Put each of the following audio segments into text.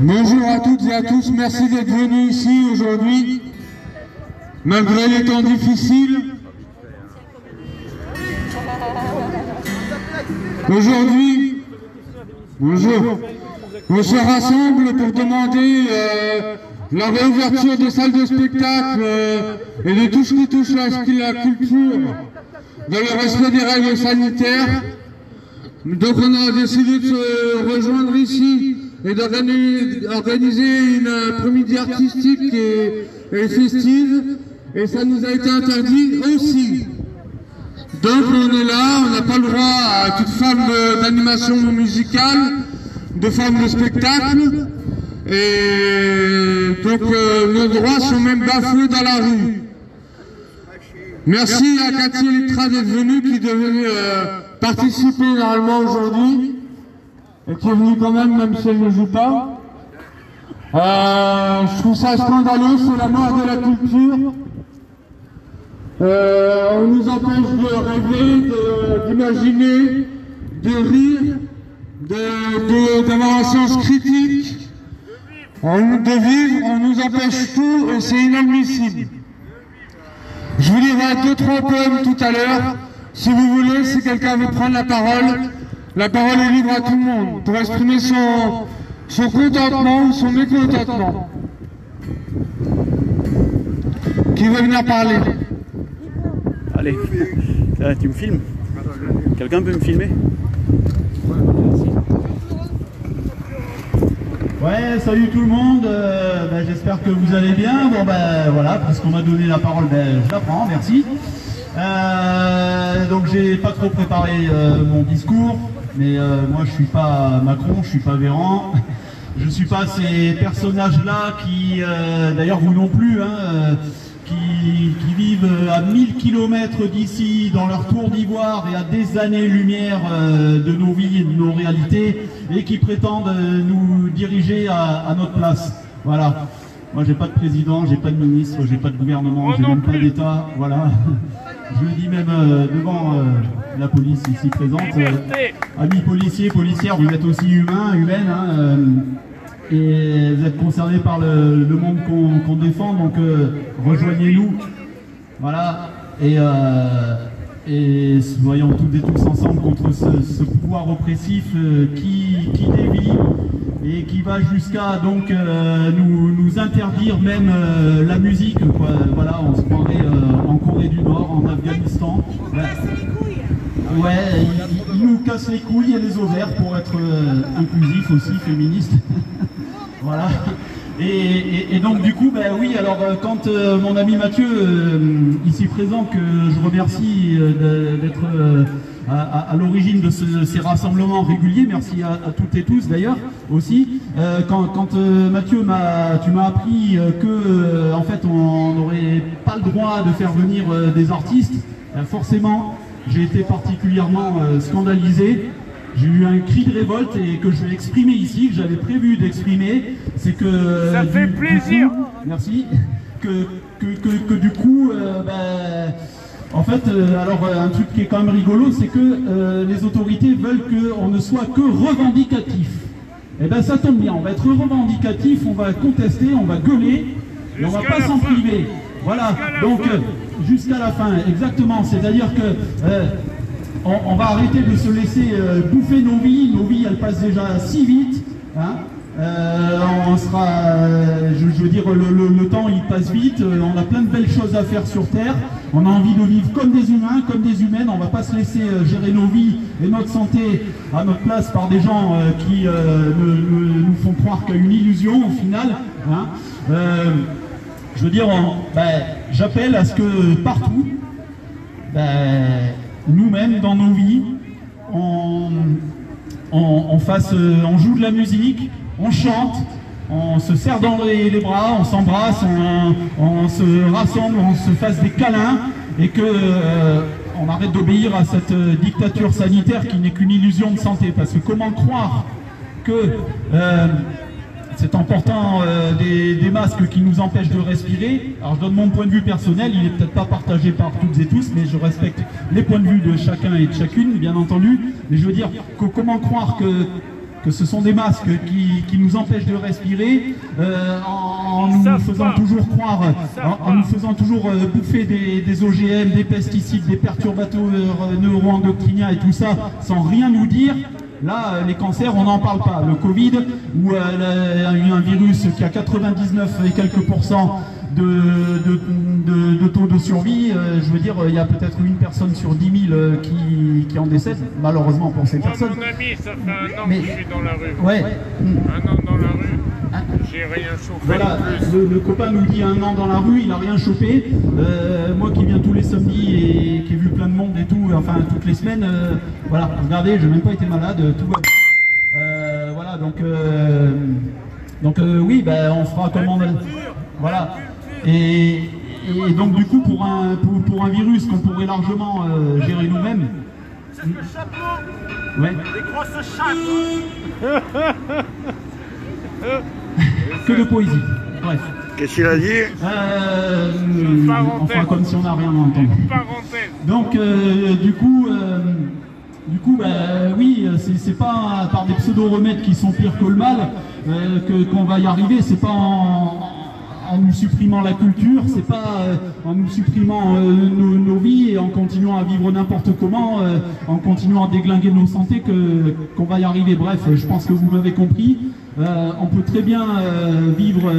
Bonjour à toutes et à tous, merci d'être venus ici aujourd'hui, malgré les temps difficiles. Aujourd'hui, bonjour, on se rassemble pour demander euh, la réouverture des salles de spectacle euh, et de tout ce qui touche la, la culture dans le respect des règles sanitaires. Donc on a décidé de se rejoindre ici et d'organiser une après-midi artistique et, festive. Et ça nous a été interdit aussi. Donc on est là, on n'a pas le droit à toute forme d'animation musicale, de forme de spectacle. Et donc euh, nos droits sont même bafoués dans la rue. Merci à Cathy Electra d'être venue, qui devait euh, participer normalement aujourd'hui et qui est venue quand même, même si elle ne joue pas. Euh, je trouve ça scandaleux, c'est la mort de la culture. Euh, on nous empêche de rêver, d'imaginer, de, rire, d'avoir un sens critique, de vivre, on nous empêche tout et c'est inadmissible. Je vous lirai deux, trois poèmes tout à l'heure. Si vous voulez, si quelqu'un veut prendre la parole, la parole est libre à tout le monde pour exprimer son, son contentement ou son mécontentement. Qui veut venir parler? Allez, euh, tu me filmes? Quelqu'un peut me filmer? Ouais, salut tout le monde, euh, ben, j'espère que vous allez bien. Bon ben voilà, puisqu'on m'a donné la parole, ben, je la prends, merci. Euh, donc j'ai pas trop préparé euh, mon discours, mais moi je suis pas Macron, je suis pas Véran, je suis pas ces personnages-là qui, d'ailleurs vous non plus, hein, qui, vivent à 1000 km d'ici, dans leur tour d'ivoire et à des années-lumière euh, de nos vies et de nos réalités, et qui prétendent euh, nous diriger à, notre place. Voilà. Moi, j'ai pas de président, j'ai pas de ministre, j'ai pas de gouvernement, j'ai même pas d'État. Voilà. Je le dis même euh, devant la police ici présente. amis policiers, policières, vous êtes aussi humains, humaines. Hein, et vous êtes concernés par le, monde qu'on défend, donc euh, rejoignez-nous. Voilà, et, euh, et soyons toutes et tous ensemble contre ce, pouvoir oppressif euh, qui, qui dévie et qui va jusqu'à donc nous, nous, interdire même la musique. Quoi. Voilà, on se croirait en Corée du Nord, en Afghanistan. Ouais, il, nous casse les couilles et les ovaires pour être inclusif aussi, féministe. Voilà. Et, donc du coup, ben oui, alors euh, quand euh, mon ami Mathieu, euh, ici présent, que je remercie d'être à, l'origine de ces rassemblements réguliers, merci à, toutes et tous d'ailleurs aussi, quand, Mathieu, tu m'as appris que en fait on n'aurait pas le droit de faire venir des artistes, forcément j'ai été particulièrement scandalisé j'ai eu un cri de révolte et que je vais exprimer ici, que j'avais prévu d'exprimer, c'est que... Ça fait plaisir Merci. Que, que, du coup, euh, ben, en fait, euh, alors euh, un truc qui est quand même rigolo, c'est que les autorités veulent qu'on ne soit que revendicatif. Eh bien ça tombe bien, on va être revendicatif, on va contester, on va gueuler, et on va pas s'en priver. Voilà, donc jusqu'à la fin, exactement. C'est-à-dire que on, va arrêter de se laisser euh, bouffer nos vies. Nos vies, elles passent déjà si vite. Hein. Euh, on sera, euh, je, veux dire, le, temps il passe vite, on a plein de belles choses à faire sur Terre, on a envie de vivre comme des humains, comme des humaines, on va pas se laisser gérer nos vies et notre santé à notre place par des gens qui nous font croire a une illusion au final. Hein. je veux dire, ben, j'appelle à ce que partout, ben, nous-mêmes dans nos vies, on, fasse, euh, on joue de la musique, on chante, on se serre dans les, bras, on s'embrasse, on, se rassemble, on se fasse des câlins et que euh, on arrête d'obéir à cette euh, dictature sanitaire qui n'est qu'une illusion de santé. Parce que comment croire que c'est en portant euh, des, masques qui nous empêchent de respirer. Alors je donne mon point de vue personnel, il n'est peut-être pas partagé par toutes et tous, mais je respecte les points de vue de chacun et de chacune, bien entendu. Mais je veux dire, que, comment croire que que ce sont des masques qui, qui nous empêchent de respirer, euh, en, en nous faisant toujours croire, en, en nous faisant toujours euh, bouffer des, des OGM, des pesticides, des perturbateurs euh, neuroendocriniens et tout ça, sans rien nous dire. Là, euh, les cancers, on n'en parle pas. Le Covid, où euh, un virus qui a 99 et quelques pourcents de, de, de- de taux de survie, euh, je veux dire, il y a peut-être une personne sur 10 000 euh, qui, qui en décède, malheureusement pour ces Moi, personnes. mon ami, ça fait un an Mais- que je suis dans la rue. Ouais, Un an dans la rue, j'ai rien chauffé voilà, le, le copain nous dit un an dans la rue, il a rien chopé. Euh, moi qui viens tous les samedis et qui ai vu plein de monde et tout, enfin toutes les semaines, euh, voilà, regardez, j'ai même pas été malade, tout va. Euh, voilà, donc, euh, donc euh, oui, ben, on fera comme on. Voilà. Et, et donc du coup, pour un, pour, pour un virus qu'on pourrait largement euh, gérer nous-mêmes. Ouais. que de poésie. Bref. Qu'est-ce qu'il a dit? Euh, on parenthèse. fera comme si on n'a rien entendu. Donc, euh, du coup, euh, du coup, bah, oui, c'est c'est pas par des pseudo-remèdes qui sont pires que le mal euh, que qu'on va y arriver. C'est pas en, en nous supprimant la culture, c'est pas euh, en nous supprimant euh, nos, vies et en continuant à vivre n'importe comment, euh, en continuant à déglinguer nos santé que qu'on va y arriver. Bref, je pense que vous m'avez compris. On peut très bien vivre.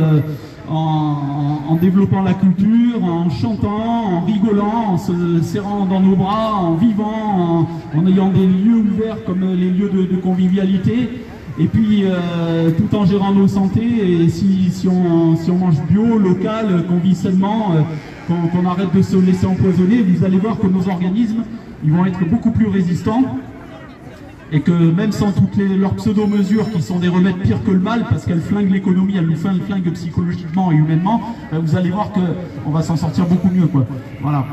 en, développant la culture, en chantant, en rigolant, en se serrant dans nos bras, en vivant, en, ayant des lieux ouverts comme les lieux de convivialité. Et puis euh, tout en gérant nos santé, si, si, on, si on mange bio, local, qu'on vit sainement, euh, qu'on arrête de se laisser empoisonner, vous allez voir que nos organismes ils vont être beaucoup plus résistants et que même sans toutes leurs pseudo-mesures qui sont des remèdes pires que le mal, parce qu'elles flinguent l'économie, elles nous flinguent, psychologiquement et humainement, euh, vous allez voir qu'on va s'en sortir beaucoup mieux. Quoi. Voilà.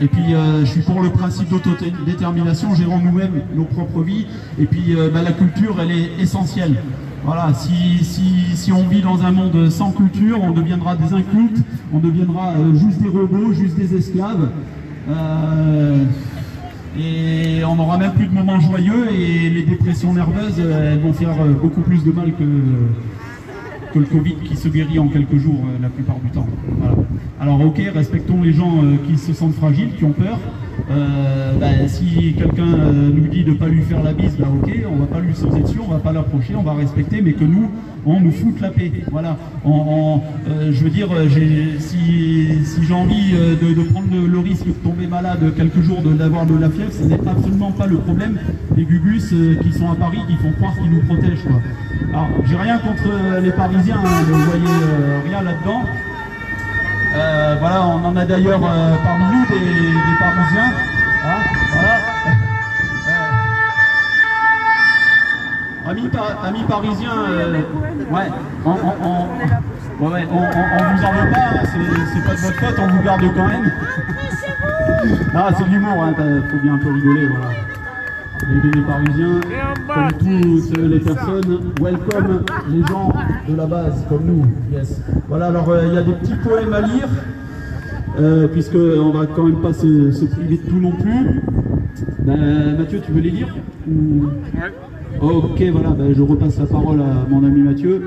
Et puis euh, je suis pour le principe d'autodétermination, gérons nous-mêmes nos propres vies, et puis euh, bah, la culture, elle est essentielle. Voilà, si, si, si on vit dans un monde sans culture, on deviendra des incultes, on deviendra euh, juste des robots, juste des esclaves. Et on n'aura même plus de moments joyeux et les dépressions nerveuses, elles vont faire euh, beaucoup plus de mal que, le Covid qui se guérit en quelques jours euh, la plupart du temps. Alors ok, respectons les gens euh, qui se sentent fragiles, qui ont peur. Euh, bah, si quelqu'un euh, nous dit de ne pas lui faire la bise, bah ok, on va pas lui sauter dessus, on va pas l'approcher, on va respecter, mais que nous, on nous foute la paix. Voilà. Euh, je veux dire, si, j'ai envie de, prendre le, risque de tomber malade quelques jours, d'avoir de, la fièvre, ce n'est absolument pas le problème des gugus qui sont à Paris, qui font croire qu'ils nous protègent. Alors, j'ai rien contre les Parisiens, hein, vous voyez rien là-dedans. Euh, voilà, on en a d'ailleurs euh, parmi nous des, des Parisiens. Hein, voilà. Euh, amis, par- amis parisiens, ouais, on, on, ouais, vous en veut pas, hein, c'est pas de votre faute, on vous garde quand même. Ah, c'est de l'humour, hein, faut bien un peu rigoler, voilà. Les, les Parisiens, comme toutes les personnes, welcome les gens de la base, comme nous. Yes. Voilà, alors euh, il y a des petits poèmes à lire, euh, puisque on va quand même pas se, se priver de tout non plus. Ben, Mathieu, tu veux les lire Ou- Ok, voilà, ben, je repasse la parole à mon ami Mathieu.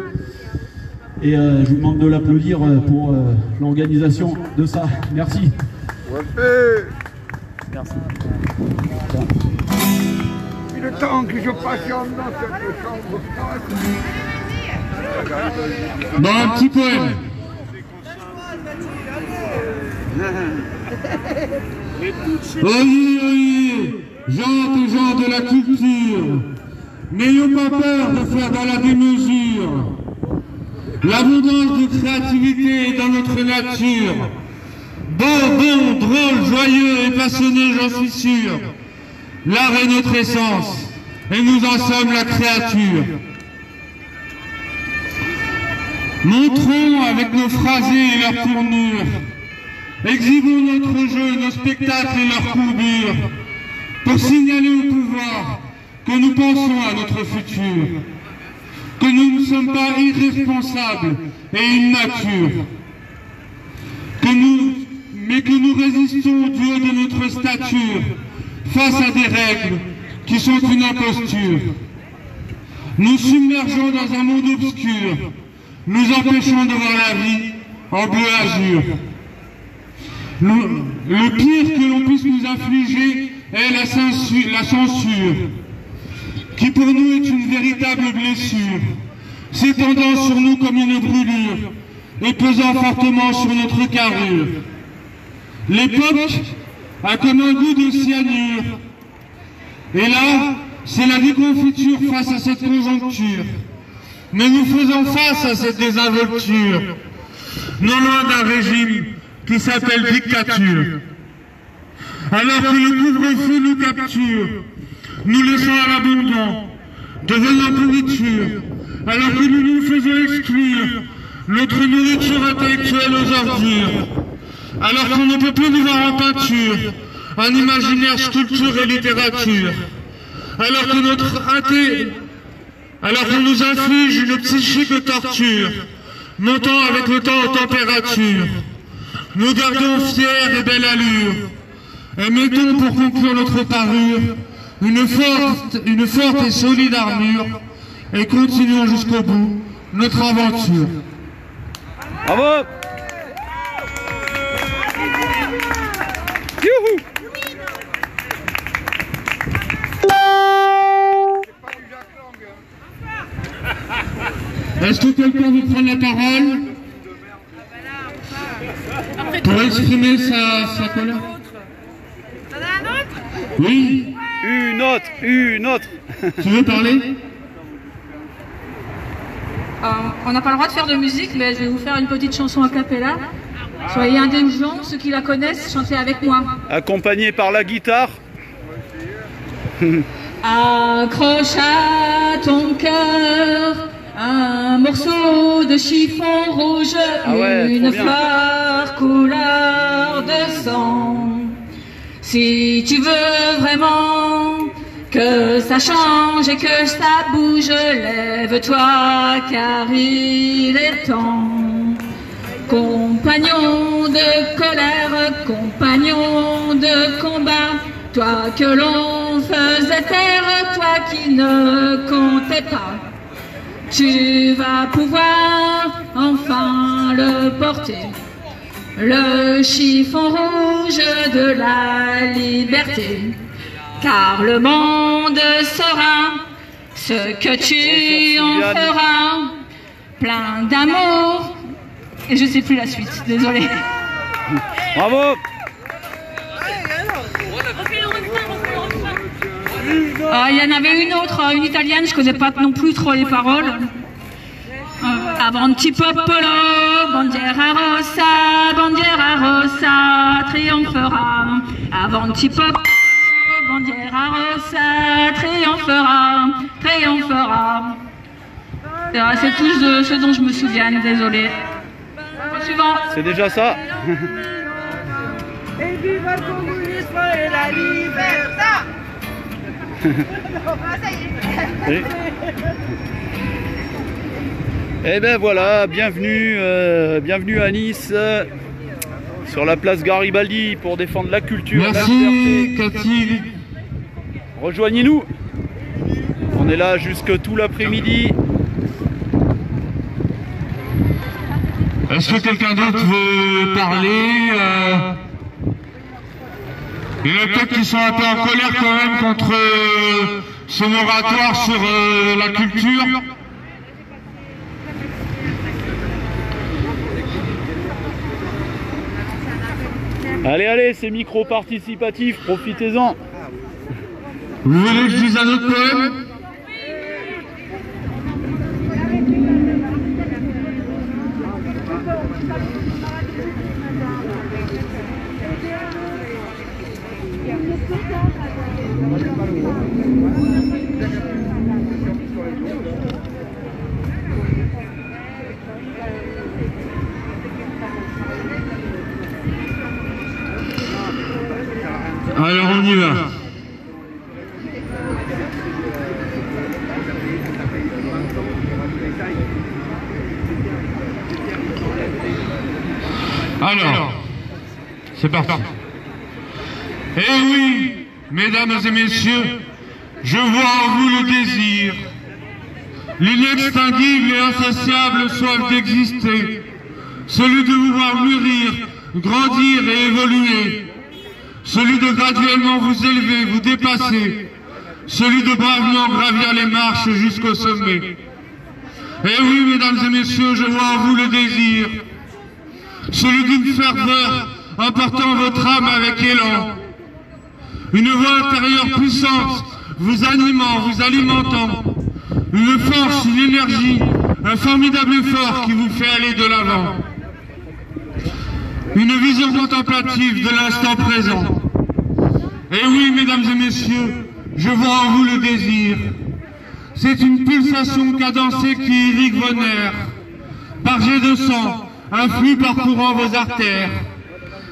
Et euh, je vous demande de l'applaudir euh, pour euh, l'organisation de ça. Merci. Le temps que je patiente dans cette chambre Bon, un petit poème. Oyez, oyez, gens et gens de la culture, n'ayons pas peur de faire dans la démesure. L'abondance de créativité est dans notre nature. Bon, bon, drôle, joyeux et passionné, j'en suis sûr. L'art est notre essence, et nous en sommes la créature. Montrons avec nos phrasés et leurs tournures, exhibons notre jeu, nos spectacles et leurs courbures, pour signaler au pouvoir que nous pensons à notre futur, que nous ne sommes pas irresponsables et immatures, que nous, mais que nous résistons du haut de notre stature face à des règles qui sont une imposture. nous submergeons dans un monde obscur, nous empêchons de voir la vie en bleu azur. Le, pire que l'on puisse nous infliger est la censure, la censure, qui pour nous est une véritable blessure, s'étendant sur nous comme une brûlure et pesant fortement sur notre carrure. L'époque a comme un goût de cyanure. Et là, c'est la déconfiture face à cette conjoncture. Mais nous faisons face à cette désinvolture, non loin d'un régime qui s'appelle dictature. Alors que le couvre-feu nous capture, nous laissons à l'abandon, devenant pourriture, alors que nous nous faisons exclure notre nourriture intellectuelle aux ordures, alors qu'on ne peut plus nous voir en peinture, en imaginaire, sculpture et littérature, alors que notre inté, alors qu'on nous inflige une psychique torture, montant avec le temps aux températures. Nous gardons fière et belle allure, et mettons pour conclure notre parure une forte, une forte et solide armure, et continuons jusqu'au bout notre aventure. Bravo Youhou Est-ce que quelqu'un veut prendre la parole pour exprimer sa, sa colère Oui, Une autre, une autre tu veux parler Euh, on n'a pas le droit de faire de musique, mais je vais vous faire une petite chanson a cappella. Soyez indulgents, ceux qui la connaissent, chantez avec moi. Accompagné par la guitare. Accroche à ton cœur un morceau de chiffon rouge, Ah ouais, une fleur couleur de sang. Si tu veux vraiment que ça change et que ça bouge, lève-toi car il est temps. Compagnon de colère, compagnon de combat, toi que l'on faisait taire, toi qui ne comptais pas, tu vas pouvoir enfin le porter. Le chiffon rouge de la liberté, car le monde sera ce que tu en feras, plein d'amour. Et je sais plus la suite, désolé. Bravo Ah, Il y en avait une autre, une italienne, je connais pas non plus trop les paroles. Euh, Avanti popolo, bandiera rossa, bandiera rossa, triomphera. Avanti popolo, bandiera rossa, triomphera, triomphera. Euh, C'est tout ce, ce dont je me souviens, désolé. Suivant. C'est déjà ça Et vive le communisme et la liberté Oui. Eh ben voilà, bienvenue, euh, bienvenue à Nice, euh, sur la place Garibaldi pour défendre la culture, la Merci. Cathy. Rejoignez-nous. On est là jusque tout l'après-midi. Est-ce que quelqu'un d'autre veut parler euh, Il y en a peut-être qui sont un peu en colère quand même contre euh, ce moratoire sur euh, la culture. Allez, allez, c'est micro-participatif, profitez-en. Vous voulez que je dise un autre poème? Alors on y va. Alors, c'est parti. Eh oui, mesdames et messieurs, je vois en vous le désir, l'inextinguible et insatiable soif d'exister, celui de vous voir mûrir, grandir et évoluer, celui de graduellement vous élever, vous dépasser, celui de bravement gravir les marches jusqu'au sommet. Et oui, mesdames et messieurs, je vois en vous le désir, celui d'une ferveur emportant votre âme avec élan, une voix intérieure puissante vous animant, vous alimentant, une force, une énergie, un formidable effort qui vous fait aller de l'avant. Une vision contemplative de l'instant présent. Et oui, mesdames et messieurs, je vois en vous le désir. C'est une pulsation cadencée qui irrigue vos nerfs. Par jet de sang, un flux parcourant vos artères.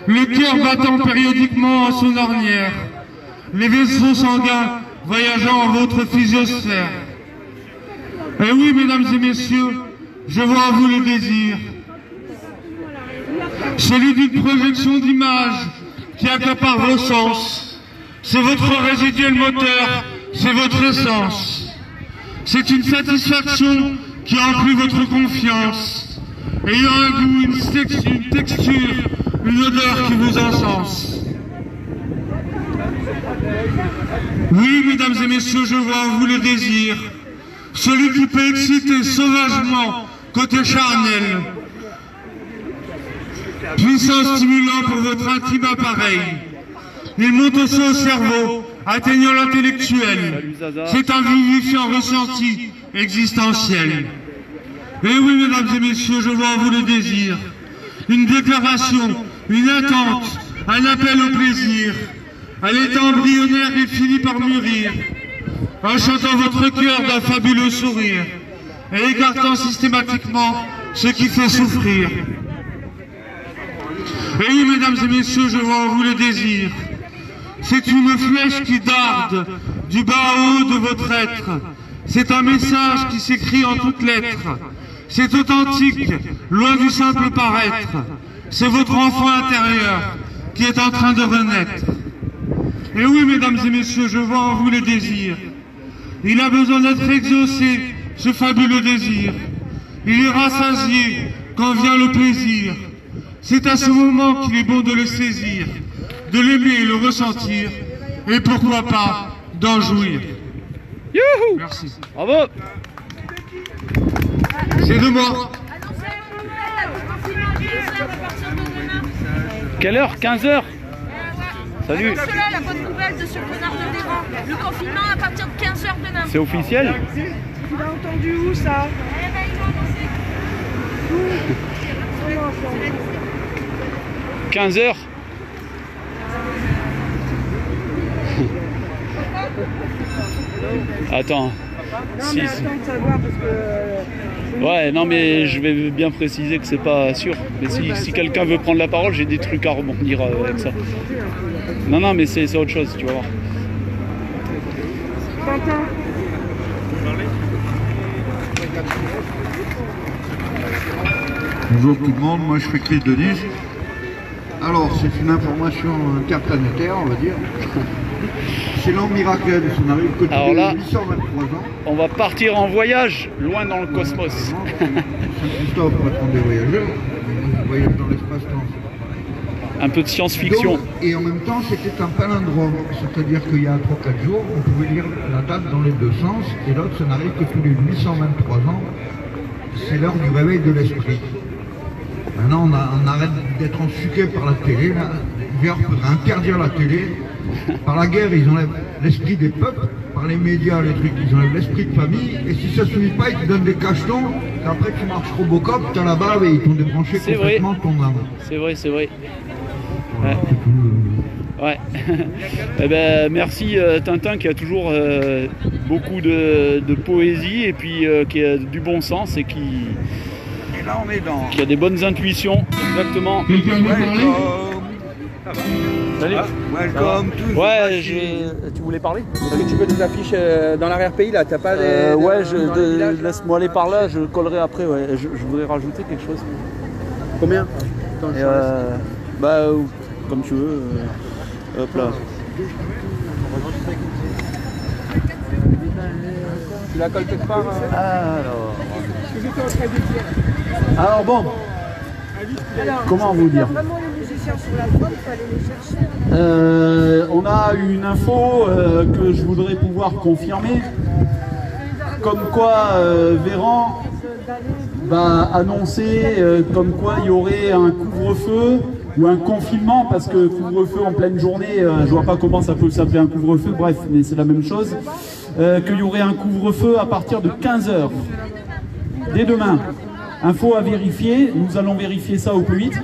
Le cœur battant périodiquement en son ornière. Les vaisseaux sanguins voyageant en votre physiosphère. Et oui, mesdames et messieurs, je vois en vous le désir. Celui d'une projection d'image qui accapare vos sens. C'est votre résiduel moteur, c'est votre essence. C'est une satisfaction qui inclut votre confiance, ayant un goût, une, texture, une odeur qui vous encense. Oui, mesdames et messieurs, je vois en vous le désir, celui qui peut exciter sauvagement, côté charnel, puissant stimulant pour votre intime appareil. Il monte aussi au cerveau, atteignant l'intellectuel. C'est un vivifiant ressenti existentiel. Et oui, mesdames et messieurs, je vois en vous le désir, une déclaration, une attente, un appel au plaisir. Elle est embryonnaire et finit par mûrir, enchantant votre cœur d'un fabuleux sourire et écartant systématiquement ce qui fait souffrir. Et oui, mesdames et messieurs, je vois en vous le désir. C'est une flèche qui darde du bas haut de votre être. C'est un message qui s'écrit en toutes lettres. C'est authentique, loin du simple paraître. C'est votre enfant intérieur qui est en train de renaître. Et oui, mesdames et messieurs, je vois en vous le désir. Il a besoin d'être exaucé, ce fabuleux désir. Il est rassasié quand vient le plaisir. C'est à ce moment qu'il est bon de le saisir, de l'aimer et le ressentir, et pourquoi pas d'en jouir. Youhou Merci. Bravo C'est de moi. Quelle heure? 15h Salut la bonne nouvelle de ce connard de Véran. Le confinement à partir de 15h demain. C'est officiel? Tu l'as entendu où ça? Eh ben, l'ont annoncé. 15h Attends. De savoir parce que. Ouais, non mais je vais bien préciser que c'est pas sûr. Mais si, si quelqu'un veut prendre la parole, j'ai des trucs à rebondir euh, avec ça. Non, non, mais c'est autre chose, tu vas voir. Bonjour tout le monde, moi je fais Chris Denis. Alors, c'est une information interplanétaire, on va dire. C'est l'an miracle, ça n'arrive que tous Alors les là- 823 ans. On va partir en voyage loin dans le cosmos. Saint-Christophe, patron des voyageurs, on voyage dans l'espace-temps. Un peu de science-fiction. Et en même temps, c'était un palindrome, c'est-à-dire qu'il y a 3-4 jours, on pouvait lire la date dans les deux sens, et l'autre, ça n'arrive que tous les 823 ans. C'est l'heure du réveil de l'esprit. Maintenant, on, a- on arrête d'être ensuqué par la télé. Là. Il faudrait interdire la télé. Par la guerre, ils enlèvent l'esprit des peuples. Par les médias, les trucs, ils enlèvent l'esprit de famille. Et si ça ne suffit pas, ils te donnent des cachetons. Et après, tu marches Robocop, t'as la bave et ils t'ont débranché C'est vrai. complètement ton âme. C'est vrai, c'est vrai. Voilà, Ouais. tout. Ouais. eh ben, merci euh, Tintin qui a toujours euh, beaucoup de, de poésie et puis euh, qui a du bon sens et qui, Et là, on est dans. qui a des bonnes intuitions. Exactement. Quelqu'un veut parler? Salut. Welcome to. Ouais, je... tu voulais parler Est-ce que tu peux nous afficher euh, dans l'arrière-pays là? T'as pas des. Euh, des- Ouais, je, de- laisse-moi aller par là, je collerai après. Ouais. Je, je voudrais rajouter quelque chose. Combien? Attends, je euh, bah, comme tu veux. euh, hop là. Tu la colles quelque part euh? Alors. Alors bon, comment vous dire? Euh, on a une info euh, que je voudrais pouvoir confirmer, comme quoi euh, Véran va annoncer comme quoi il y aurait un couvre-feu ou un confinement, parce que couvre-feu en pleine journée, je vois pas comment ça peut s'appeler un couvre-feu, bref, mais c'est la même chose, qu'il y aurait un couvre-feu à partir de 15h, dès demain. Info à vérifier, nous allons vérifier ça au plus vite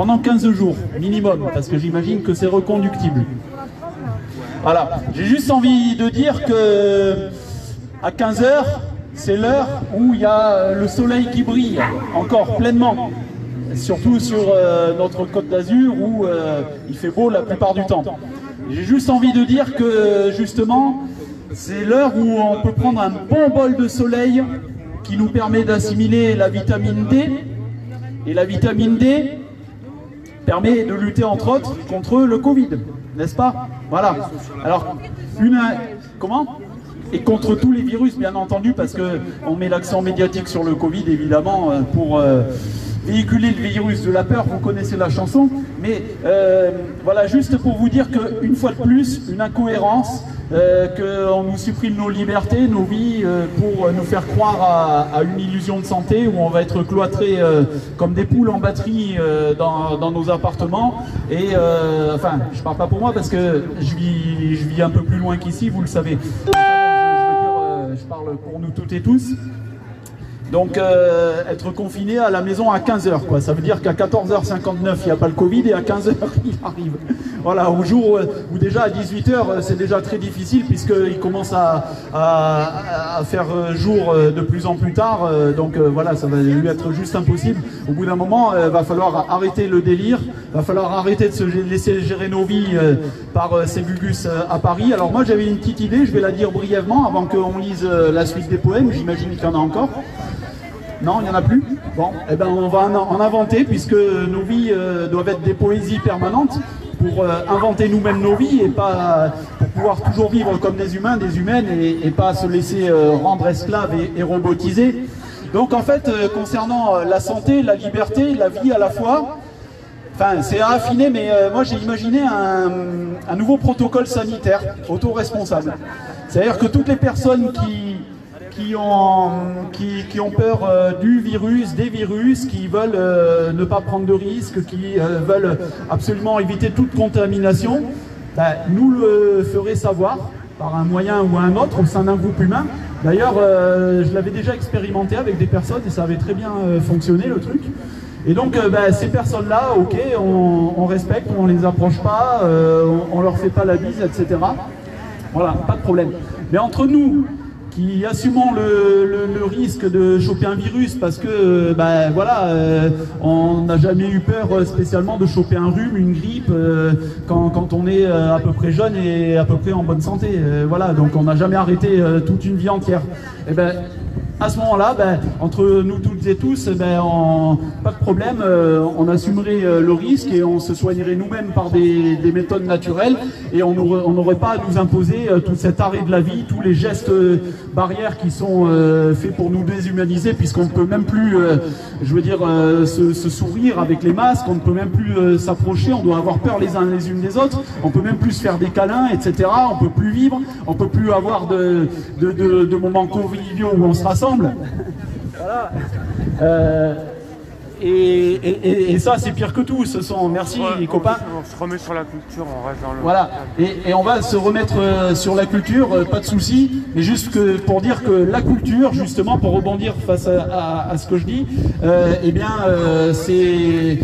pendant 15 jours minimum, parce que j'imagine que c'est reconductible. Voilà, j'ai juste envie de dire que à 15 heures, c'est l'heure où il y a le soleil qui brille encore pleinement, surtout sur euh, notre côte d'Azur où euh, il fait beau la plupart du temps. J'ai juste envie de dire que justement, c'est l'heure où on peut prendre un bon bol de soleil qui nous permet d'assimiler la vitamine D. Et la vitamine D, permet de lutter entre autres contre le Covid, n'est-ce pas? Voilà. Alors, une... Comment? Et contre tous les virus, bien entendu, parce que on met l'accent médiatique sur le Covid, évidemment, euh, pour euh, véhiculer le virus de la peur. Vous connaissez la chanson, mais euh, voilà, juste pour vous dire qu'une fois de plus, une incohérence, euh, qu'on nous supprime nos libertés, nos vies, euh, pour nous faire croire à, à une illusion de santé où on va être cloîtrés euh, comme des poules en batterie euh, dans, dans nos appartements. Et euh, enfin, je parle pas pour moi parce que je vis, je vis un peu plus loin qu'ici, vous le savez. Je veux dire, euh, je parle pour nous toutes et tous. Donc euh, être confiné à la maison à 15h quoi. Ça veut dire qu'à 14h59 il n'y a pas le Covid et à 15h il arrive. Voilà, au jour euh, où déjà à 18h c'est déjà très difficile puisqu'il commence à, à, à faire euh, jour euh, de plus en plus tard. euh, Donc euh, voilà, ça va lui être juste impossible. Au bout d'un moment, il va falloir arrêter le délire, va falloir arrêter de se laisser gérer nos vies euh, par euh, ces gugus euh, à Paris. Alors moi j'avais une petite idée, je vais la dire brièvement avant qu'on lise euh, la suite des poèmes, j'imagine qu'il y en a encore. Non, il n'y en a plus Bon, eh ben on va en, en inventer puisque nos vies euh, doivent être des poésies permanentes pour euh, inventer nous-mêmes nos vies et pas pour pouvoir toujours vivre comme des humains, des humaines et, pas se laisser euh, rendre esclaves et, robotiser. Donc en fait, concernant la santé, la liberté, la vie à la fois, Enfin, c'est à affiner, mais moi j'ai imaginé un, un nouveau protocole sanitaire auto-responsable. C'est-à-dire que toutes les personnes qui, qui, ont, qui, ont peur euh, du virus, des virus, qui veulent euh, ne pas prendre de risques, qui euh, veulent absolument éviter toute contamination, ben, nous le ferait savoir par un moyen ou un autre au sein d'un groupe humain. D'ailleurs, je l'avais déjà expérimenté avec des personnes et ça avait très bien fonctionné le truc. Et donc, bah, ces personnes-là, ok, on, respecte, on les approche pas, on, on leur fait pas la bise, etc. Voilà, pas de problème. Mais entre nous, qui assumons le, le- risque de choper un virus parce que, bah, voilà, euh, on n'a jamais eu peur euh, spécialement de choper un rhume, une grippe, quand, quand on est à peu près jeune et à peu près en bonne santé. Voilà, donc on n'a jamais arrêté toute une vie entière. Et ben, à ce moment-là, ben, entre nous toutes et tous, ben, pas de problème, euh, on assumerait euh, le risque et on se soignerait nous-mêmes par des, des méthodes naturelles et on n'aurait pas à nous imposer euh, tout cet arrêt de la vie, tous les gestes barrières qui sont euh, faits pour nous déshumaniser puisqu'on ne peut même plus, euh, je veux dire, euh, se, sourire avec les masques, on ne peut même plus s'approcher, on doit avoir peur les uns les unes des autres, on peut même plus se faire des câlins, etc. On peut plus vivre, on peut plus avoir de- de moments conviviaux où on se rassemble. Voilà. Et, et- et- et ça, c'est pire que tout. Ce sont, merci les copains. On se remet sur la culture, on reste dans le. Voilà, et, et on va se remettre euh, sur la culture, euh, pas de souci, mais juste que pour dire que la culture, justement, pour rebondir face à, à- à ce que je dis, euh, eh bien, euh, c'est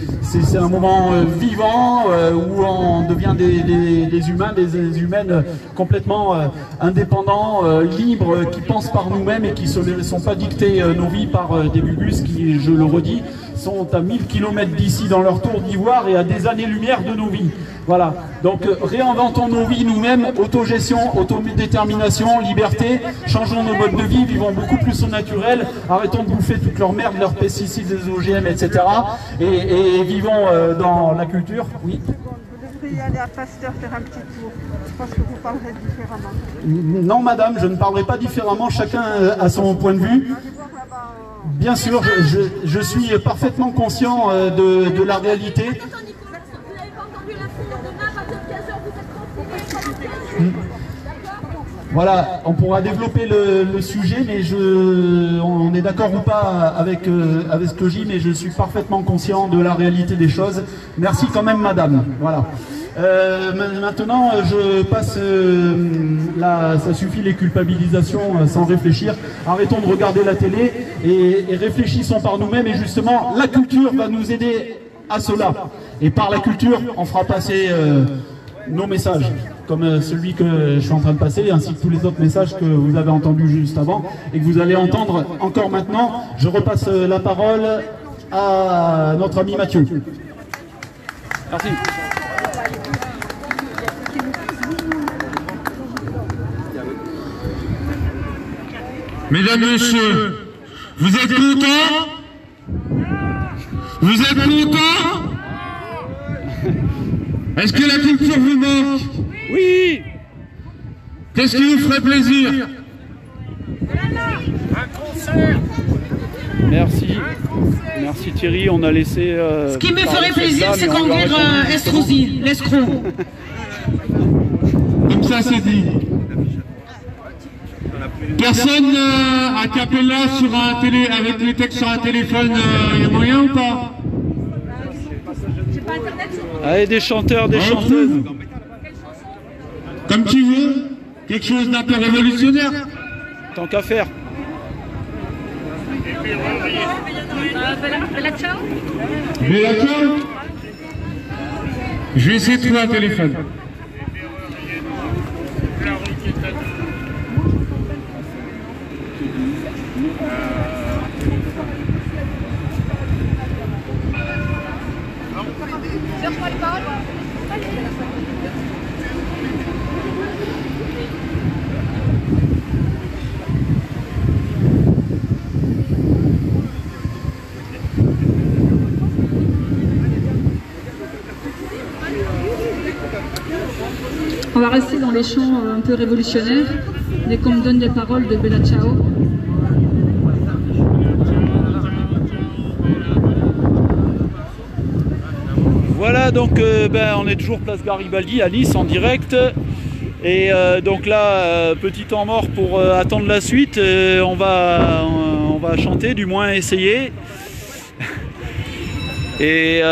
un moment vivant euh, où on devient des, des- des humains, des, des humaines complètement indépendants, libres, qui pensent par nous-mêmes et qui ne sont pas dictés nos vies par des bugus qui, je le redis, sont à 1000 km d'ici dans leur tour d'ivoire et à des années-lumière de nos vies. Voilà, donc euh, réinventons nos vies nous-mêmes, autogestion, autodétermination, liberté, changeons nos modes de vie, vivons beaucoup plus au naturel, arrêtons de bouffer toute leur merde, leurs pesticides, les OGM, etc. Et, et vivons euh, dans la culture. Oui. aller à Pasteur faire un petit tour. Je pense que vous parlerez différemment. Non, madame, je ne parlerai pas différemment. Chacun euh, a son point de vue. Bien sûr, je, suis parfaitement conscient euh, de, de la réalité. Voilà, on pourra développer le, le sujet, mais je, on est d'accord ou pas avec, euh, avec ce que dis, mais je suis parfaitement conscient de la réalité des choses. Merci quand même, madame. Voilà. Euh, ma- maintenant, euh, je passe. euh, ça suffit les culpabilisations sans réfléchir. Arrêtons de regarder la télé et, et réfléchissons par nous-mêmes. Et justement, la culture va nous aider à cela. Et par la culture, on fera passer nos messages, comme celui que je suis en train de passer, ainsi que tous les autres messages que vous avez entendus juste avant et que vous allez entendre encore maintenant. Je repasse la parole à notre ami Mathieu. Merci. Mesdames, Messieurs, vous êtes contents? Vous êtes contents? Est-ce que la culture vous manque? Oui Qu'est-ce qui vous ferait plaisir? Merci. Merci Thierry, on a laissé. euh, Ce qui me ferait plaisir, c'est mais on lui a conduire répondu euh, Estrosi, l'escroc. Comme ça, c'est dit. Personne euh, a capella sur un télé avec les textes sur un téléphone, il y a moyen ou pas? Allez, des chanteurs, des Ouais, chanteuses. Comme tu veux, quelque chose d'un peu révolutionnaire. Tant qu'à faire. Mais d'accord Je vais essayer de trouver un téléphone. On va rester dans les chants euh, un peu révolutionnaires, dès qu'on me donne des paroles de Bella Ciao. Voilà, donc euh, ben, on est toujours place Garibaldi à Nice en direct. Et euh, donc là, petit temps mort pour attendre la suite. On, va, on va chanter, du moins essayer. Et,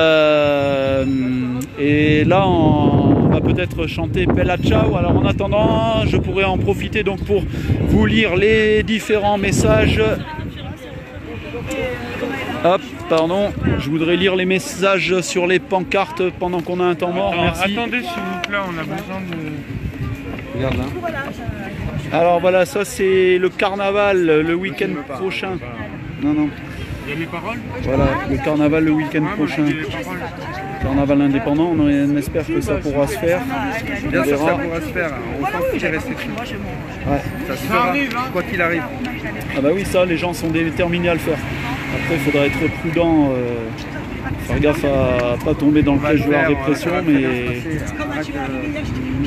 et là, on peut-être chanter Bella Ciao. Alors en attendant, je pourrais en profiter donc pour vous lire les différents messages. Hop, pardon, je voudrais lire les messages sur les pancartes pendant qu'on a un temps mort. Merci. Attendez, s'il vous plaît, on a besoin de. Regarde là. Alors voilà, ça c'est le carnaval le week-end prochain. Non, non. Il y a les paroles Voilà, le carnaval le week-end prochain. Carnaval indépendant, on espère que ça pourra se faire. Bien On sûr, ça verra. pourra se faire. On sent qu'il est resté dessus. Ouais. Ça se fera, quoi qu'il arrive. Ah bah oui, ça, les gens sont déterminés à le faire. Après, il faudra être prudent, euh, faire gaffe à pas tomber dans le piège de la répression, ça mais... de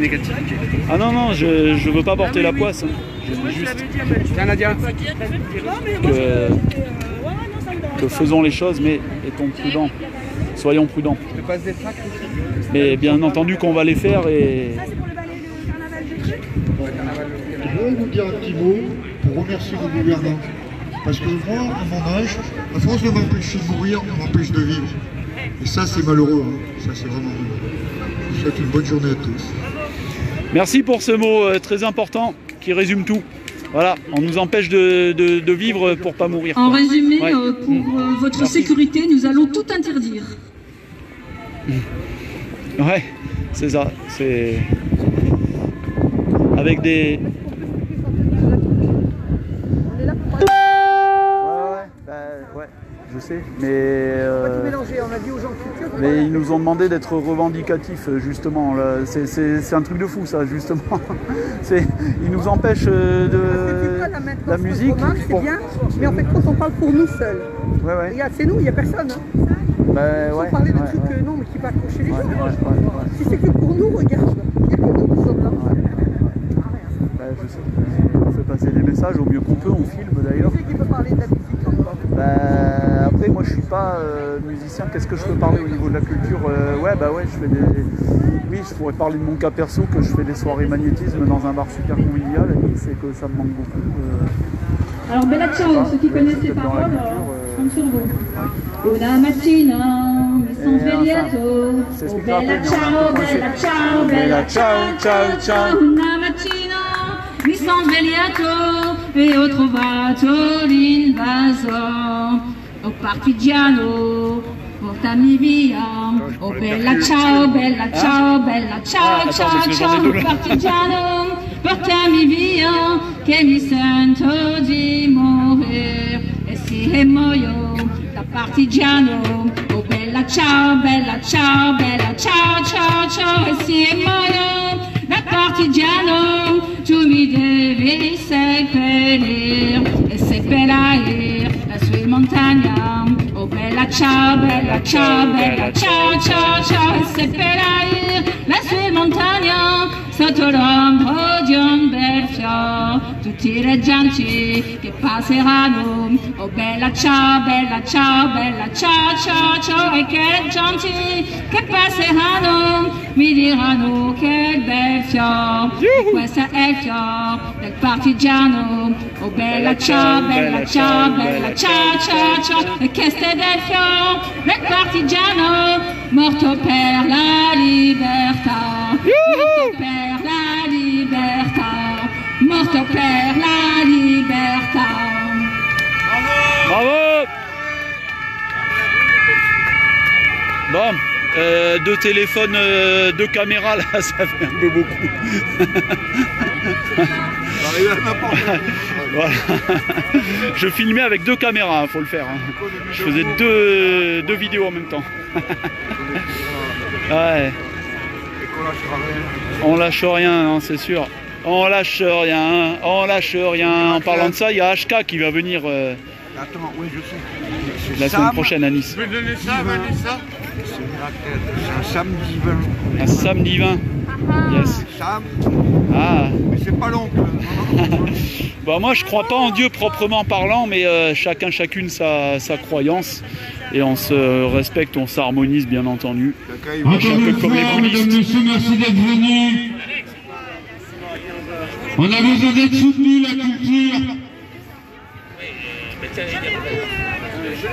négativité. Ah non, non, je, je veux pas porter la poisse. hein. Je dis juste Tiens Nadia. que, que faisons les choses, mais étons prudents. Soyons prudents. Je te passe des tracts aussi Mais bien entendu qu'on va les faire et... Je voudrais vous dire un petit mot pour remercier vos gouvernants. Parce que moi, à mon âge, à force de m'empêcher de mourir, on m'empêche de vivre. Et ça, c'est malheureux. hein. Ça, c'est vraiment malheureux. Je vous souhaite une bonne journée à tous. Merci pour ce mot euh, très important qui résume tout. Voilà, on nous empêche de, de- de vivre pour pas mourir. En quoi. résumé, Ouais. euh, pour euh, votre Merci. sécurité, nous allons tout interdire. Ouais, c'est ça. C'est avec des. Mais. euh, Mélanger, on a dit aux gens de culture. Mais ils nous ont demandé d'être revendicatifs, euh, justement. C'est- un truc de fou, ça, justement. Ils nous empêchent euh, de la musique. C'est bien, mais en fait, quand on parle pour nous seuls, Ouais, ouais. regarde, c'est nous, il n'y a personne. hein. Bah, Sans ouais, parler de trucs, euh, non, mais qui va accrocher les gens. Si c'est que pour nous, regarde, il n'y a que nous qui sommes là. Bah, je sais. On fait passer des messages au mieux qu'on peut, on filme d'ailleurs. Qui c'est qui peut parler de la musique encore Bah, moi je suis pas euh, musicien. Qu'est-ce que je peux parler au niveau de la culture Euh, Ouais, bah ouais, je fais des. Oui, je pourrais parler de mon cas perso que je fais des soirées magnétisme dans un bar super convivial et que ça me manque beaucoup. euh. Alors Bella Ciao, ceux qui connaissent ces paroles, compte sur vous. Una mattina mi son svegliato, oh bella ciao, bella ciao, Bella ciao, ciao, ciao. Una mattina mi son svegliato e ho trovato l'invaso. Oh partigiano, portami via. Oh bella ciao, bella ciao, bella ciao, Ah, ciao, ciao, partigiano, portami via, che mi sento di morire. E sì, e muoio da partigiano. Oh bella ciao, bella ciao, bella ciao, ciao, ciao. E sì, e muoio da partigiano. Tu mi devi seppellir e seppellire la sua montagna. Oh bella ciao, bella ciao, bella ciao, ciao, ciao. E seppellire la sua montagna sotto l'ombro di un bel fior. Tutti i reggianti che passeranno. Oh bella ciao, bella ciao, bella ciao, ciao, ciao. E che reggianti che passeranno mi diranno che bel fior. Questo è il fior del partigiano. Oh bella ciao, bella ciao, bella ciao, ciao, ciao. E questo è del fior del partigiano morto per la libertà. Morto per libertà. Morto per la libertà. Bravo Bon, euh, deux téléphones, euh, deux caméras là, ça fait un peu beaucoup. Voilà. Je filmais avec deux caméras, il faut le faire. hein. Je faisais deux, deux vidéos en même temps. Ouais. On lâche rien, non, c'est sûr. On lâche rien, on lâche rien. En parlant de ça, il y a HK qui va venir euh, Attends, oui, je sais. C'est la semaine prochaine à Nice. Tu peux donner ça, Vanessa C'est Miracle. C'est un samedi 20. Un samedi 20. Yes. Sam, Ah. mais c'est pas l'oncle. Bah moi je crois pas en Dieu proprement parlant, mais euh, chacun chacune sa, sa croyance et on se respecte, on s'harmonise bien entendu. Encore un peu comme les mesdames, messieurs, merci d'être venus. On a besoin d'être soutenus, la culture.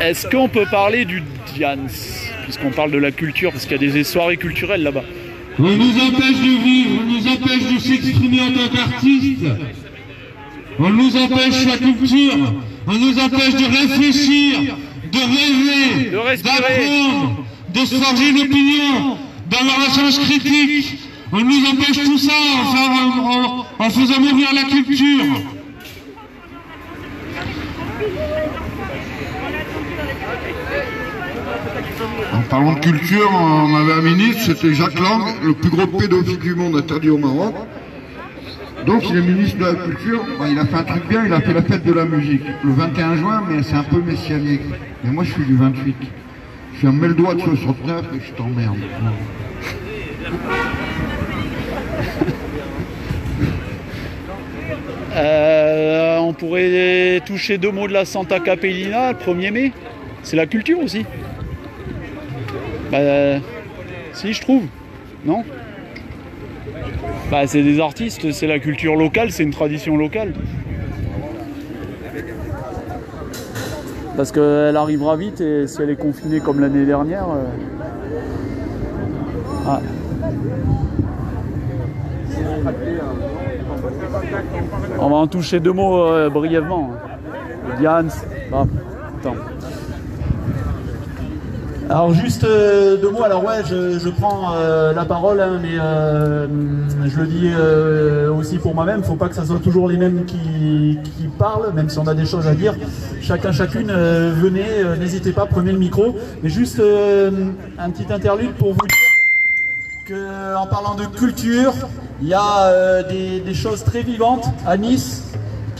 Est-ce qu'on peut parler du dance Puisqu'on parle de la culture, parce qu'il y a des soirées culturelles là-bas. On nous empêche de vivre, on nous empêche de s'exprimer en tant qu'artistes. On nous empêche la culture, on nous empêche de réfléchir, de rêver, De d'apprendre, de se forger une opinion, d'avoir un sens critique. On nous empêche tout ça en, faisant- en- en faisant mourir la culture. En parlant de culture, on avait un ministre, c'était Jacques Lang, le plus gros pédophile du monde interdit au Maroc. Donc il est ministre de la culture, Ben, il a fait un truc bien, il a fait la fête de la musique. Le 21 juin, mais c'est un peu messianique. Mais moi je suis du 28. Je suis un mets le doigt de 69 et je t'emmerde. Euh, on pourrait toucher deux mots de la Santa Capellina le 1er mai. C'est la culture aussi. Bah, si, je trouve. Non? Bah, c'est des artistes, c'est la culture locale, c'est une tradition locale. Parce qu'elle arrivera vite et si elle est confinée comme l'année dernière. euh, ah. On va en toucher deux mots euh, brièvement. Diane, ah, attends. Alors juste euh, deux mots, alors ouais, je, je prends euh, la parole, hein, mais euh, je le dis aussi pour moi-même, faut pas que ça soit toujours les mêmes qui, parlent, même si on a des choses à dire. Chacun, chacune, venez, n'hésitez pas, prenez le micro. Mais juste un petit interlude pour vous dire que en parlant de culture, il y a des choses très vivantes à Nice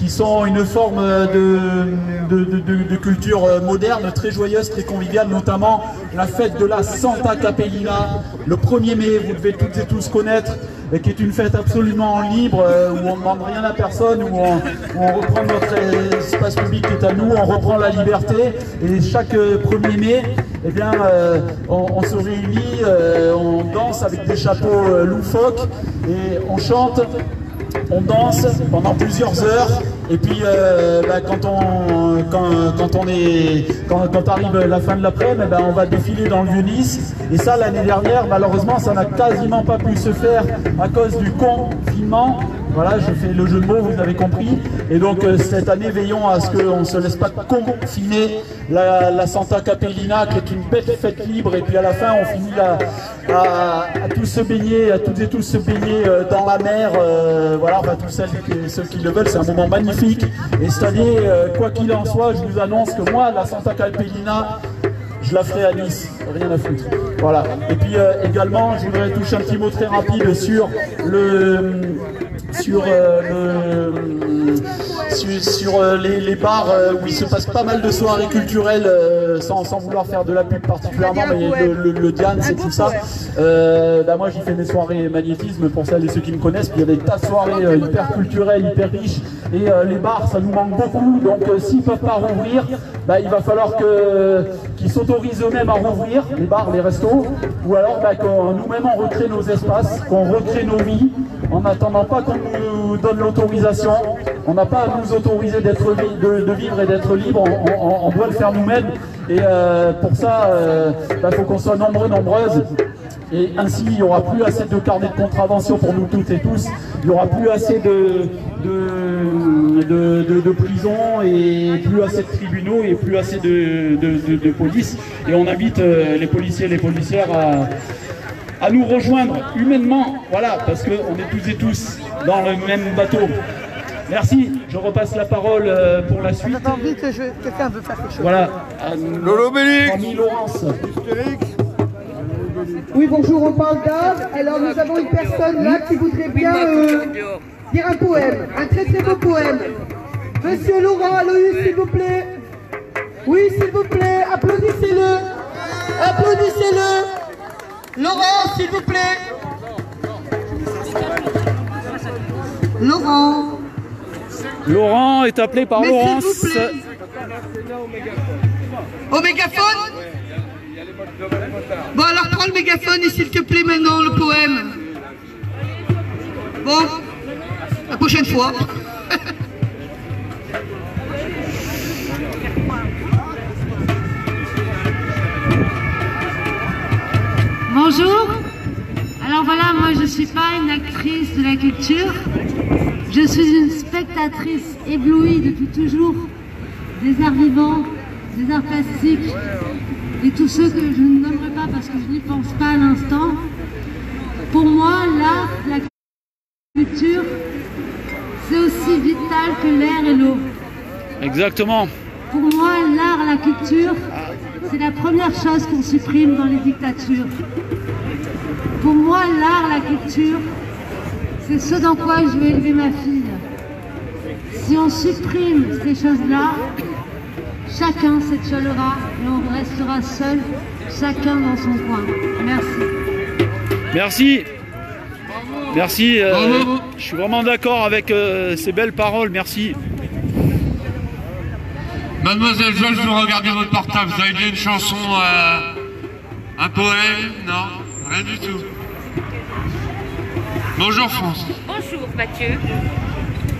qui sont une forme de, culture euh, moderne, très joyeuse, très conviviale, notamment la fête de la Santa Capellina, le 1er mai, vous devez toutes et tous connaître, qui est une fête absolument libre, euh, où on ne demande rien à personne, où on, reprend notre espace public qui est à nous, on reprend la liberté, et chaque euh, 1er mai, eh bien, euh, on, se réunit, euh, on danse avec des chapeaux euh, loufoques, et on chante, on danse pendant plusieurs heures et puis euh, bah, quand on quand, on est quand, arrive la fin de l'après-midi, bah, on va défiler dans le vieux Nice et ça l'année dernière malheureusement ça n'a quasiment pas pu se faire à cause du confinement. Voilà, je fais le jeu de mots, vous avez compris. Et donc euh, cette année, veillons à ce qu'on ne se laisse pas confiner la, Santa Capellina, qui est une belle fête libre. Et puis à la fin, on finit à, tous se baigner, à toutes et tous se baigner euh, dans la mer. voilà, enfin tous ceux qui le veulent, c'est un moment magnifique. Et cette année, euh, quoi qu'il en soit, je vous annonce que moi, la Santa Capellina, je la ferai à Nice, rien à foutre. Voilà. Et puis euh, également, je voudrais toucher un petit mot très rapide sur le sur euh, le sur, sur, euh, les, les bars euh, où il se passe pas mal de soirées culturelles euh, sans, sans vouloir faire de la pub particulièrement, mais le, le, le Diane, c'est tout ça. Bah, moi, j'y fais mes soirées magnétisme pour celles et ceux qui me connaissent. Puis il y a des tas de soirées hyper culturelles, hyper riches. Et les bars, ça nous manque beaucoup. Donc, s'ils peuvent pas rouvrir, bah, il va falloir que qu'ils s'autorisent eux-mêmes à rouvrir, les bars, les restos, ou alors bah, qu'on nous-mêmes on recrée nos espaces, qu'on recrée nos vies, en n'attendant pas qu'on nous donne l'autorisation. On n'a pas à nous autoriser d'être de, vivre et d'être libre, on, doit le faire nous-mêmes. Et euh, pour ça, il faut qu'on soit nombreux, nombreuses. Et ainsi, il n'y aura plus assez de carnets de contravention pour nous toutes et tous. Il n'y aura plus assez de, de, prisons et plus assez de tribunaux et plus assez de- de police. Et on invite euh, les policiers et les policières à, à nous rejoindre humainement. Voilà, parce qu'on est tous et tous dans le même bateau. Merci, je repasse la parole euh, pour la suite. J'ai envie que je- quelqu'un veut faire quelque chose. Voilà. Lolo Ami Laurence. Oui, bonjour, on parle d'art. Alors, nous avons une personne là qui voudrait bien euh, dire un poème, un très très beau poème. Monsieur Laurent Aloïs, s'il vous plaît. Oui, s'il vous plaît, applaudissez-le. Applaudissez-le. Laurent, s'il vous plaît. Laurent. Laurent est appelé par Mais s'il Laurence. vous plaît. Au mégaphone Bon, alors prends le mégaphone et s'il te plaît maintenant le poème. Bon, la prochaine fois. Bonjour. Alors voilà, moi je ne suis pas une actrice de la culture. Je suis une spectatrice éblouie depuis toujours des arts vivants, des arts plastiques et tous ceux que je ne nommerai pas parce que je n'y pense pas à l'instant. Pour moi, l'art, la culture, c'est aussi vital que l'air et l'eau. Exactement. Pour moi, l'art, la culture, c'est la première chose qu'on supprime dans les dictatures. Pour moi, l'art, la culture, c'est ce dans quoi je vais élever ma fille. Si on supprime ces choses-là, chacun s'étiolera et on restera seul, chacun dans son coin. Merci. Merci. Merci. euh, je suis vraiment d'accord avec euh, ces belles paroles. Merci. Mademoiselle Joël, je veux regarder votre portable. Vous avez dit une chanson, euh, un poème Non, rien du tout. Bonjour France. Bonjour Mathieu.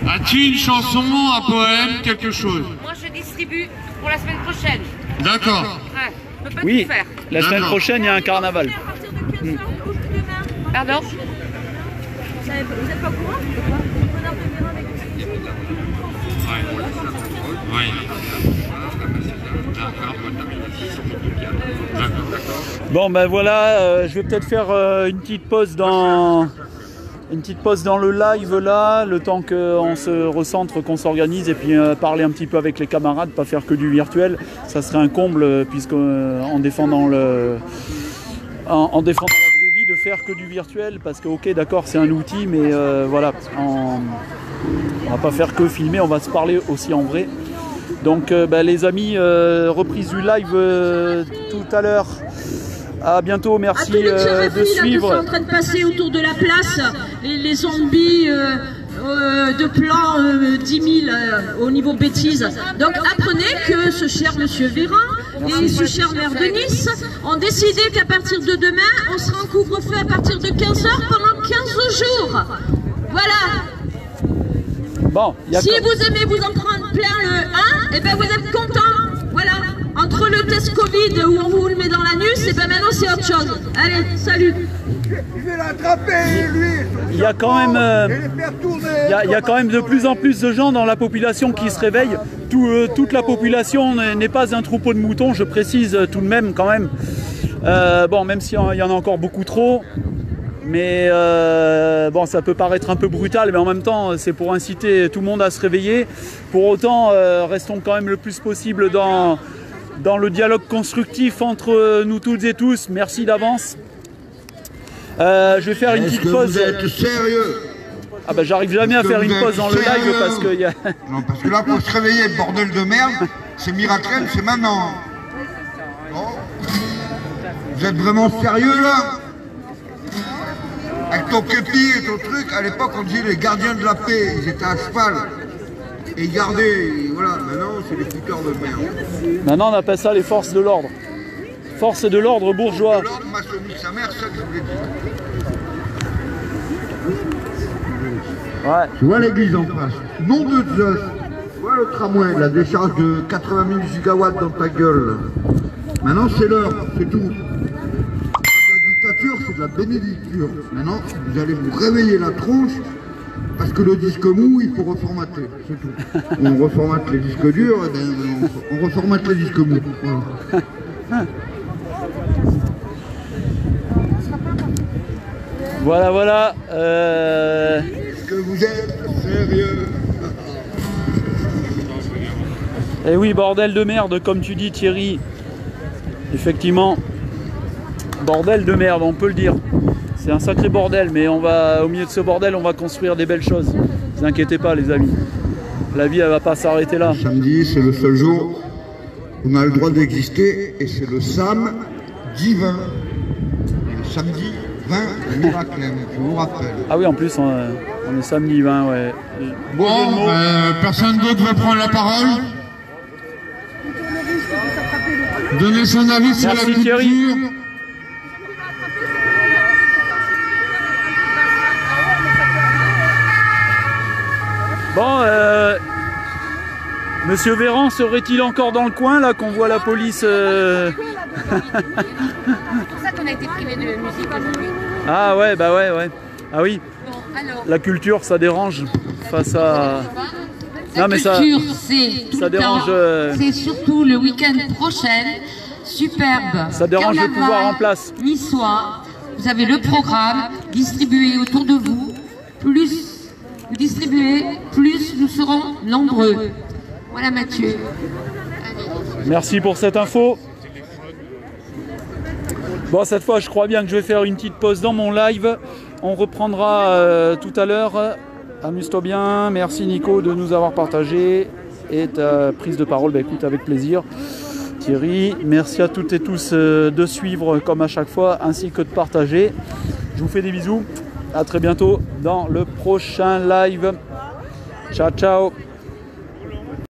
As-tu une chanson, un poème, quelque chose? Moi je distribue pour la semaine prochaine. D'accord. Ouais, je peux pas Oui, tout faire. la semaine prochaine, il y a un carnaval. Pardon? Vous n'êtes pas au courant? Bon ben voilà, euh, je vais peut-être faire euh, une petite pause dans une petite pause dans le live là, le temps qu'on se recentre, qu'on s'organise et puis euh, parler un petit peu avec les camarades, pas faire que du virtuel. Ça serait un comble euh, puisque euh, en défendant le en, en défendant la vraie vie, de faire que du virtuel parce que ok d'accord c'est un outil mais voilà on va pas faire que filmer, on va se parler aussi en vrai. Donc bah, les amis, reprise du live tout à l'heure. À bientôt, merci petits euh, de refus, là, suivre. sont en train de passer autour de la place, les, les zombies euh, euh, de plan euh, 10 000 euh, au niveau bêtise. Donc apprenez que ce cher monsieur Véran et ce cher maire de Nice ont décidé qu'à partir de demain, on sera en couvre-feu à partir de 15h pendant 15 jours. Voilà. Bon, il y a Si vous aimez vous en prendre plein le 1, et ben vous êtes content. Entre le test Covid où on vous le met dans l'anus, et ben maintenant c'est autre chose. Allez, salut. Je vais l'attraper, lui Il y a quand même, euh, il y a, il y a quand même de plus en plus de gens dans la population qui se réveillent. Tout, euh, toute la population n'est pas un troupeau de moutons, je précise euh, tout de même quand même. Euh, bon, même s'il y en a encore beaucoup trop, mais euh, bon, ça peut paraître un peu brutal, mais en même temps, c'est pour inciter tout le monde à se réveiller. Pour autant, euh, restons quand même le plus possible dans, dans le dialogue constructif entre nous toutes et tous. Merci d'avance. Euh, je vais faire une petite que pause. vous êtes sérieux Ah bah j'arrive jamais à faire une pause dans le live parce que y a... Non, parce que là, pour se réveiller, bordel de merde, c'est Miraclem, c'est maintenant. Vous êtes vraiment sérieux, là Avec ton képi et ton truc, à l'époque, on disait les gardiens de la paix, ils étaient à cheval. Et gardaient, voilà, maintenant, c'est les fouteurs de merde. Maintenant on appelle ça les forces de l'ordre. Forces de l'ordre bourgeois. L'ordre maçonnique, sa mère, c'est ça que je voulais dire. Ouais. Tu vois l'église en face Nom de Zeus Tu vois le tramway, la décharge de 80 000 gigawatts dans ta gueule. Maintenant c'est l'heure, c'est tout. La dictature, c'est de la bénédicture. Maintenant, vous allez vous réveiller la tronche parce que le disque mou, il faut reformater, c'est tout. On reformate les disques durs, et ben, on, on reformate les disques mous. Voilà. Voilà voilà. euh, Est-ce que vous êtes sérieux? Eh oui bordel de merde comme tu dis Thierry. Effectivement. Bordel de merde, on peut le dire. C'est un sacré bordel, mais on va au milieu de ce bordel, on va construire des belles choses. Ne vous inquiétez pas les amis. La vie elle va pas s'arrêter là. Samedi, c'est le seul jour où on a le droit d'exister et c'est le Sam divin. Et le samedi 20 Miraclem, je vous rappelle. Ah oui en plus on, on est samedi 20 ouais. Bon, euh, personne d'autre veut prendre la parole? Donner son avis sur Merci, la culture Thierry. Bon, euh, Monsieur Véran serait-il encore dans le coin là qu'on voit la police euh, C'est pour ça qu'on a été privé de musique aujourd'hui. Ah ouais, bah ouais, ouais. Ah oui, la culture ça dérange face à. La Non mais ça, culture, c'est tout ça dérange. euh, C'est surtout le week-end prochain. Superbe. Ça dérange le pouvoir en place. Niçois. Vous avez le programme distribué autour de vous. Plus vous distribuez, plus nous serons nombreux. Voilà Mathieu. Merci pour cette info. Bon, cette fois, je crois bien que je vais faire une petite pause dans mon live. On reprendra euh, tout à l'heure. Amuse-toi bien. Merci Nico de nous avoir partagé. Et ta prise de parole, bah, écoute, avec plaisir. Thierry, merci à toutes et tous euh, de suivre comme à chaque fois, ainsi que de partager. Je vous fais des bisous. À très bientôt dans le prochain live. Ciao, ciao.